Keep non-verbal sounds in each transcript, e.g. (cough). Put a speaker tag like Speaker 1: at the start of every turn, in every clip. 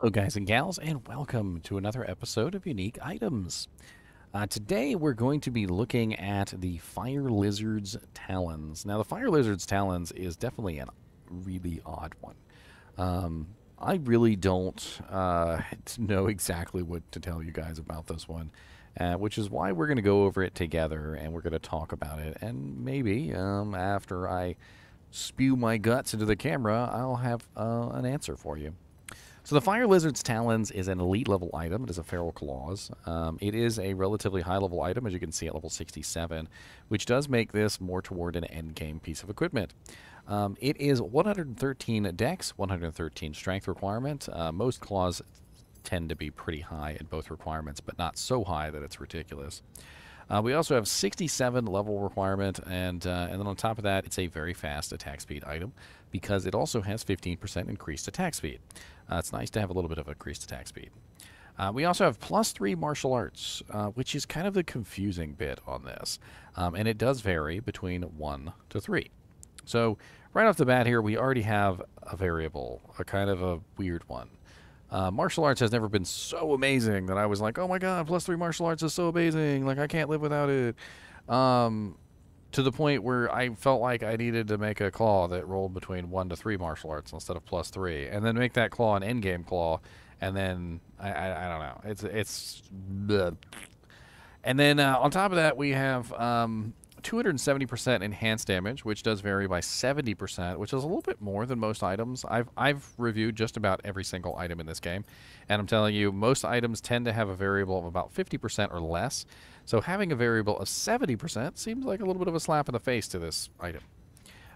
Speaker 1: Hello, guys and gals, and welcome to another episode of Unique Items. Uh, today, we're going to be looking at the Fire Lizard's Talons. Now, the Fire Lizard's Talons is definitely a really odd one. Um, I really don't uh, (laughs) know exactly what to tell you guys about this one, uh, which is why we're going to go over it together and we're going to talk about it. And maybe um, after I spew my guts into the camera, I'll have uh, an answer for you. So the Fire Lizard's Talons is an elite level item. It is a Feral Claws. Um, it is a relatively high level item, as you can see at level 67, which does make this more toward an endgame piece of equipment. Um, it is 113 dex, 113 strength requirement. Uh, most claws tend to be pretty high in both requirements, but not so high that it's ridiculous. Uh, we also have 67 level requirement, and uh, and then on top of that, it's a very fast attack speed item because it also has 15% increased attack speed. Uh, it's nice to have a little bit of increased attack speed. Uh, we also have plus three martial arts, uh, which is kind of the confusing bit on this, um, and it does vary between one to three. So right off the bat here, we already have a variable, a kind of a weird one. Uh, martial arts has never been so amazing that I was like, oh my god, plus three martial arts is so amazing. Like, I can't live without it. Um, to the point where I felt like I needed to make a claw that rolled between one to three martial arts instead of plus three, and then make that claw an end game claw, and then I, I, I don't know. It's it's, bleh. and then uh, on top of that we have um, 270% enhanced damage, which does vary by 70%, which is a little bit more than most items. I've, I've reviewed just about every single item in this game, and I'm telling you, most items tend to have a variable of about 50% or less. So having a variable of 70% seems like a little bit of a slap in the face to this item.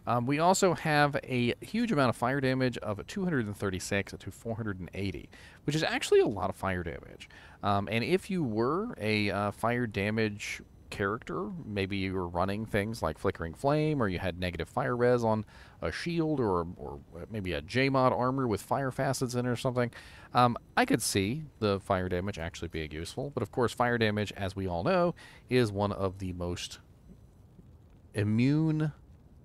Speaker 1: Um, we also have a huge amount of fire damage of 236 to 480, which is actually a lot of fire damage. Um, and if you were a uh, fire damage character. Maybe you were running things like Flickering Flame, or you had negative fire res on a shield, or, or maybe a J-mod armor with fire facets in it or something. Um, I could see the fire damage actually being useful, but of course, fire damage, as we all know, is one of the most immune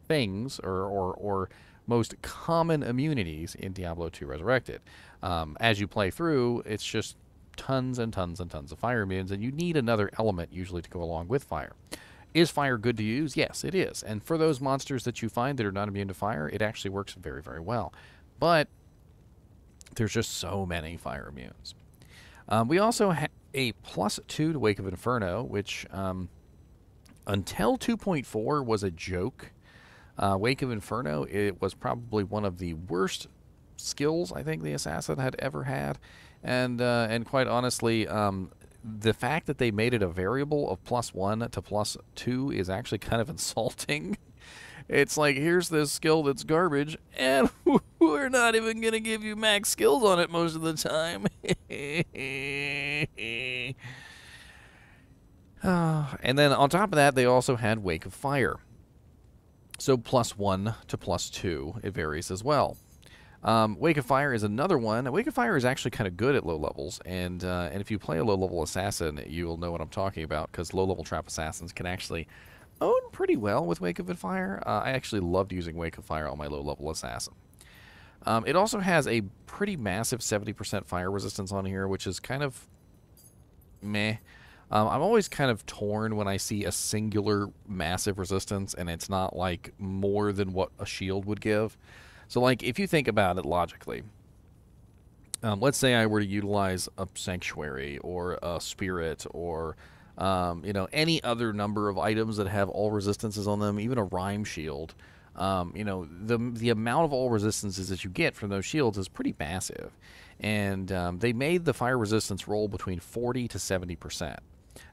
Speaker 1: things, or, or, or most common immunities in Diablo 2 Resurrected. Um, as you play through, it's just tons and tons and tons of fire immunes, and you need another element usually to go along with fire. Is fire good to use? Yes, it is. And for those monsters that you find that are not immune to fire, it actually works very, very well. But there's just so many fire immunes. Um, we also have a plus two to Wake of Inferno, which um, until 2.4 was a joke. Uh, Wake of Inferno, it was probably one of the worst skills I think the assassin had ever had and uh, and quite honestly, um, the fact that they made it a variable of plus one to plus two is actually kind of (laughs) insulting. It's like here's this skill that's garbage, and (laughs) we're not even gonna give you max skills on it most of the time. uh, (sighs) (sighs) and then on top of that, they also had Wake of Fire. So plus one to plus two, it varies as well. Um, Wake of Fire is another one. Wake of Fire is actually kind of good at low levels, and uh, and if you play a low level assassin, you will know what I'm talking about because low level trap assassins can actually own pretty well with Wake of Fire. Uh, I actually loved using Wake of Fire on my low level assassin. Um, it also has a pretty massive 70% fire resistance on here, which is kind of meh. Um, I'm always kind of torn when I see a singular massive resistance and it's not like more than what a shield would give. So, like, if you think about it logically, um, let's say I were to utilize a sanctuary or a spirit or um, you know any other number of items that have all resistances on them, even a rhyme shield. Um, you know the the amount of all resistances that you get from those shields is pretty massive, and um, they made the fire resistance roll between 40 to 70 percent.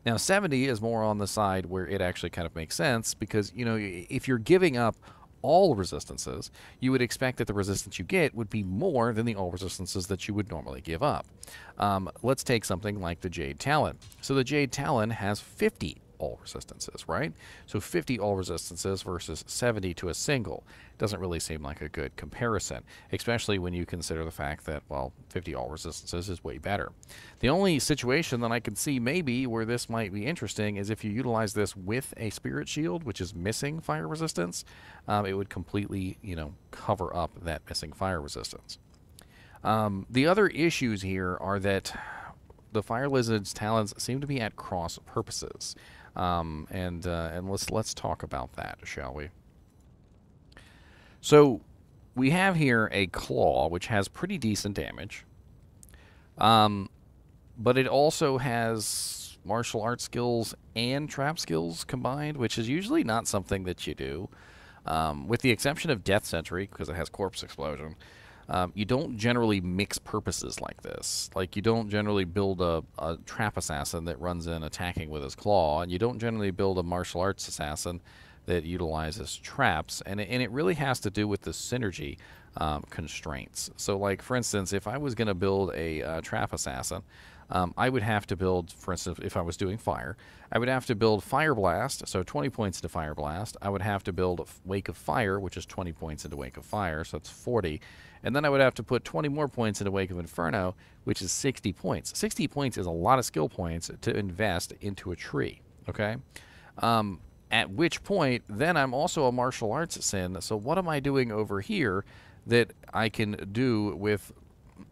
Speaker 1: Now 70 is more on the side where it actually kind of makes sense because you know if you're giving up all resistances, you would expect that the resistance you get would be more than the all resistances that you would normally give up. Um, let's take something like the Jade Talon. So the Jade Talon has 50 all resistances, right? So 50 all resistances versus 70 to a single doesn't really seem like a good comparison, especially when you consider the fact that, well, 50 all resistances is way better. The only situation that I can see maybe where this might be interesting is if you utilize this with a spirit shield, which is missing fire resistance, um, it would completely, you know, cover up that missing fire resistance. Um, the other issues here are that the fire lizard's talons seem to be at cross purposes, um, and uh, and let's let's talk about that, shall we? So we have here a claw which has pretty decent damage, um, but it also has martial arts skills and trap skills combined, which is usually not something that you do. Um, with the exception of Death Sentry, because it has Corpse Explosion, um, you don't generally mix purposes like this. Like, you don't generally build a, a trap assassin that runs in attacking with his claw, and you don't generally build a martial arts assassin that utilizes traps, and it, and it really has to do with the synergy um, constraints. So, like, for instance, if I was going to build a uh, trap assassin, um, I would have to build, for instance, if I was doing fire, I would have to build Fire Blast, so 20 points into Fire Blast. I would have to build Wake of Fire, which is 20 points into Wake of Fire, so that's 40. And then I would have to put 20 more points into Wake of Inferno, which is 60 points. 60 points is a lot of skill points to invest into a tree, okay? Um, at which point, then I'm also a martial arts sin, so what am I doing over here that I can do with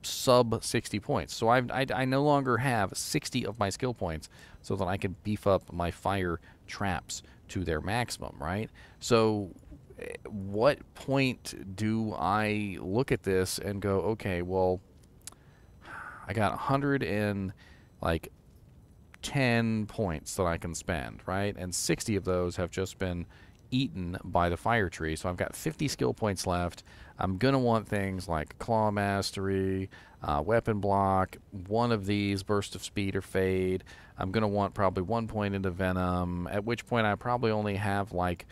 Speaker 1: sub 60 points. So I, I, I, no longer have 60 of my skill points so that I can beef up my fire traps to their maximum, right? So eh, what point do I look at this and go, okay, well, I got 100 and like 10 points that I can spend, right? And 60 of those have just been eaten by the fire tree. So I've got 50 skill points left. I'm going to want things like Claw Mastery, uh, Weapon Block, one of these, Burst of Speed or Fade. I'm going to want probably one point into Venom, at which point I probably only have like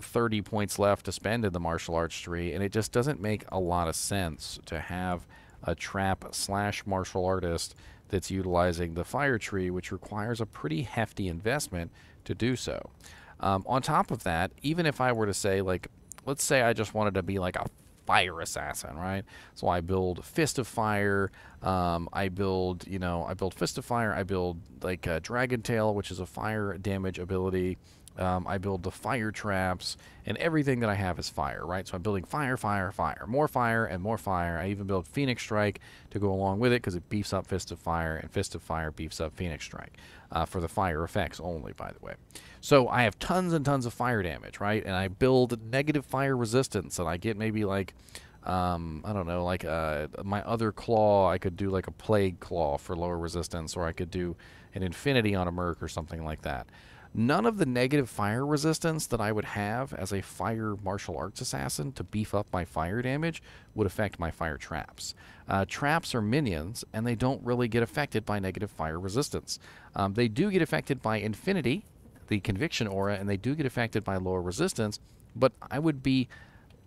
Speaker 1: 30 points left to spend in the martial arts tree, and it just doesn't make a lot of sense to have a trap slash martial artist that's utilizing the fire tree, which requires a pretty hefty investment to do so. Um, on top of that, even if I were to say, like, let's say I just wanted to be like a fire assassin, right? So I build Fist of Fire. Um, I build, you know, I build Fist of Fire. I build like a Dragon Tail, which is a fire damage ability. Um, I build the fire traps, and everything that I have is fire, right? So I'm building fire, fire, fire, more fire, and more fire. I even build Phoenix Strike to go along with it because it beefs up Fist of Fire, and Fist of Fire beefs up Phoenix Strike uh, for the fire effects only, by the way. So I have tons and tons of fire damage, right? And I build negative fire resistance, and I get maybe like, um, I don't know, like uh, my other claw, I could do like a plague claw for lower resistance, or I could do an infinity on a merc or something like that. None of the negative fire resistance that I would have as a fire martial arts assassin to beef up my fire damage would affect my fire traps. Uh, traps are minions, and they don't really get affected by negative fire resistance. Um, they do get affected by infinity, the conviction aura, and they do get affected by lower resistance, but I would be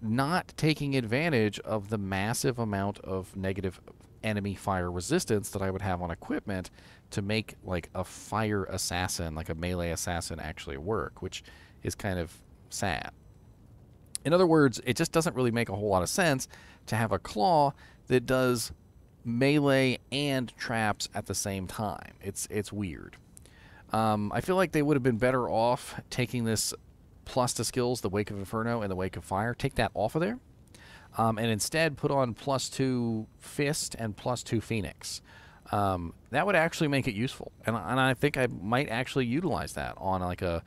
Speaker 1: not taking advantage of the massive amount of negative enemy fire resistance that I would have on equipment to make like a fire assassin, like a melee assassin actually work, which is kind of sad. In other words, it just doesn't really make a whole lot of sense to have a claw that does melee and traps at the same time. It's it's weird. Um, I feel like they would have been better off taking this plus to skills, the Wake of Inferno and the Wake of Fire, take that off of there, um, and instead put on plus two Fist and plus two Phoenix. Um, that would actually make it useful, and, and I think I might actually utilize that on like a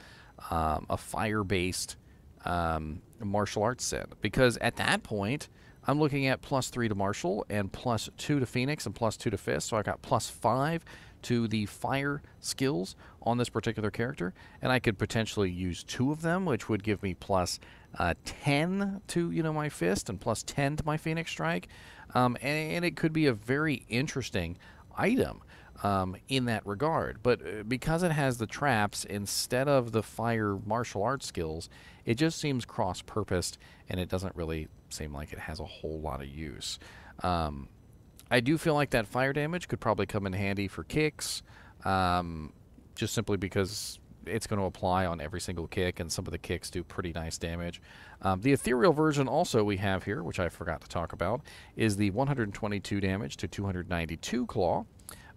Speaker 1: um, a fire-based um, martial arts set because at that point I'm looking at plus three to martial and plus two to Phoenix and plus two to Fist, so I got plus five to the fire skills on this particular character, and I could potentially use two of them, which would give me plus, uh, 10 to, you know, my fist and plus 10 to my Phoenix Strike. Um, and, and, it could be a very interesting item um, in that regard. But uh, because it has the traps instead of the fire martial arts skills, it just seems cross-purposed, and it doesn't really seem like it has a whole lot of use. Um, I do feel like that fire damage could probably come in handy for kicks, um, just simply because it's going to apply on every single kick, and some of the kicks do pretty nice damage. Um, the ethereal version also we have here, which I forgot to talk about, is the 122 damage to 292 claw.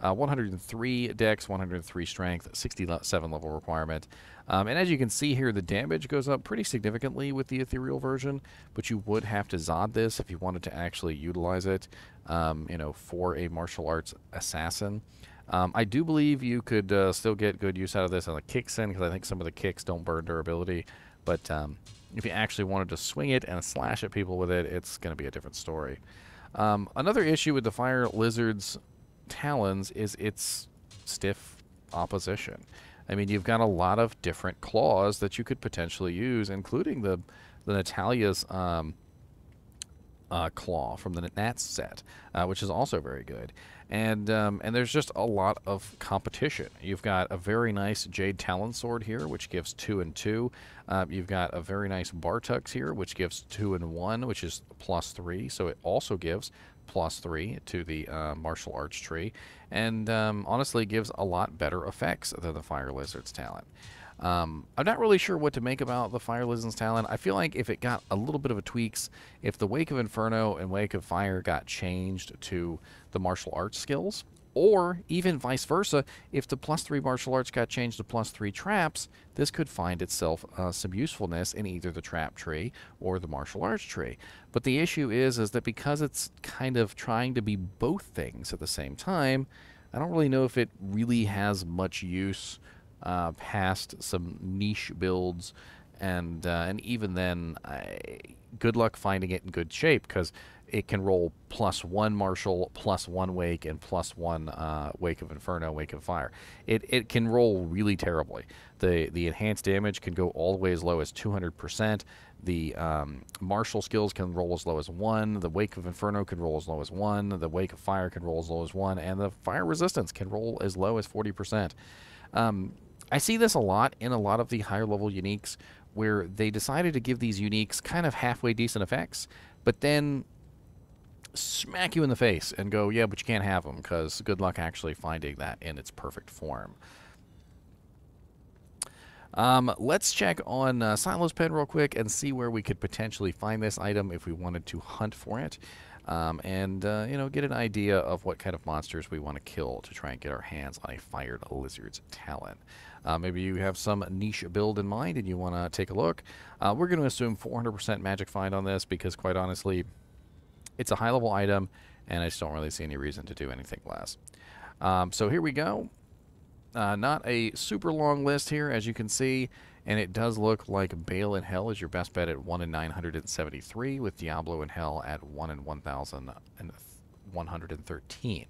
Speaker 1: Uh, 103 dex, 103 strength, 67 level requirement. Um, and as you can see here, the damage goes up pretty significantly with the ethereal version, but you would have to Zod this if you wanted to actually utilize it, um, you know, for a martial arts assassin. Um, I do believe you could uh, still get good use out of this on the kicks in, because I think some of the kicks don't burn durability. But um, if you actually wanted to swing it and slash at people with it, it's going to be a different story. Um, another issue with the Fire Lizard's talons is its stiff opposition. I mean, you've got a lot of different claws that you could potentially use, including the the Natalia's um, uh, claw from the Nats set, uh, which is also very good. And um, and there's just a lot of competition. You've got a very nice Jade Talon Sword here, which gives two and two. Uh, you've got a very nice Bartuc's here, which gives two and one, which is plus three. So it also gives plus three to the uh, martial arts tree, and um, honestly gives a lot better effects than the Fire Lizard's talent. Um, I'm not really sure what to make about the Fire Lizard's talent. I feel like if it got a little bit of a tweaks, if the Wake of Inferno and Wake of Fire got changed to the martial arts skills, or even vice versa, if the plus three martial arts got changed to plus three traps, this could find itself uh, some usefulness in either the trap tree or the martial arts tree. But the issue is, is that because it's kind of trying to be both things at the same time, I don't really know if it really has much use uh, past some niche builds, and uh, and even then, I, good luck finding it in good shape because it can roll plus one martial, plus one wake, and plus one uh, wake of inferno, wake of fire. It it can roll really terribly. The the enhanced damage can go all the way as low as 200%. The um, martial skills can roll as low as one. The wake of inferno can roll as low as one. The wake of fire can roll as low as one, and the fire resistance can roll as low as 40%. Um, I see this a lot in a lot of the higher level uniques where they decided to give these uniques kind of halfway decent effects, but then smack you in the face and go, yeah, but you can't have them because good luck actually finding that in its perfect form. Um, let's check on uh, Silospen real quick and see where we could potentially find this item if we wanted to hunt for it. Um, and, uh, you know, get an idea of what kind of monsters we want to kill to try and get our hands on a Fired Lizard's Talon. Uh, maybe you have some niche build in mind and you want to take a look. Uh, we're going to assume 400% magic find on this because, quite honestly, it's a high-level item, and I just don't really see any reason to do anything less. Um, so here we go. Uh, not a super long list here, as you can see, and it does look like Baal in Hell is your best bet at 1 in 973, with Diablo in Hell at 1 in 1,113.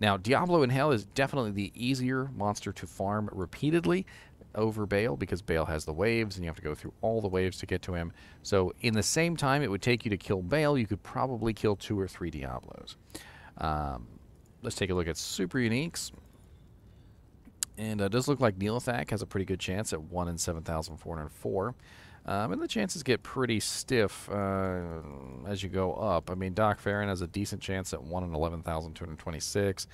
Speaker 1: Now, Diablo in Hell is definitely the easier monster to farm repeatedly over Baal because Baal has the waves and you have to go through all the waves to get to him. So in the same time it would take you to kill Baal, you could probably kill two or three Diablos. Um, let's take a look at super uniques. And uh, it does look like Nihlathak has a pretty good chance at 1 in 7,404. Um, and the chances get pretty stiff uh, as you go up. I mean, Dac Farren has a decent chance at 1 in 11,226.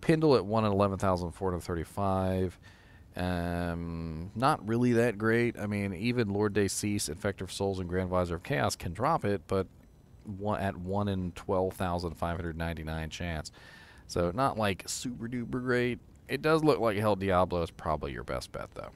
Speaker 1: Pindle at 1 in 11,435. Um, not really that great. I mean, even Lord Cease, Infector of Souls, and Grand Vizier of Chaos can drop it, but one, at 1 in 12,599 chance. So not like super duper great. It does look like Hell Diablo is probably your best bet, though.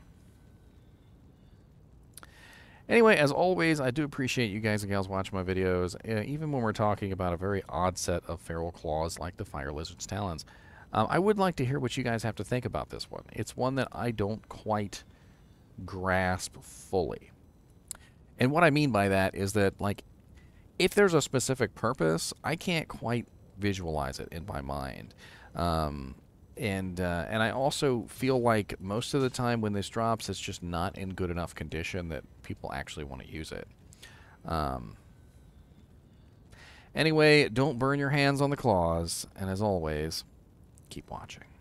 Speaker 1: Anyway, as always, I do appreciate you guys and gals watching my videos, uh, even when we're talking about a very odd set of feral claws like the Fire Lizard's Talons. Um, I would like to hear what you guys have to think about this one. It's one that I don't quite grasp fully. And what I mean by that is that, like, if there's a specific purpose, I can't quite visualize it in my mind. Um, and uh, and I also feel like most of the time when this drops, it's just not in good enough condition that people actually want to use it. Um, anyway, don't burn your hands on the claws, and as always, keep watching.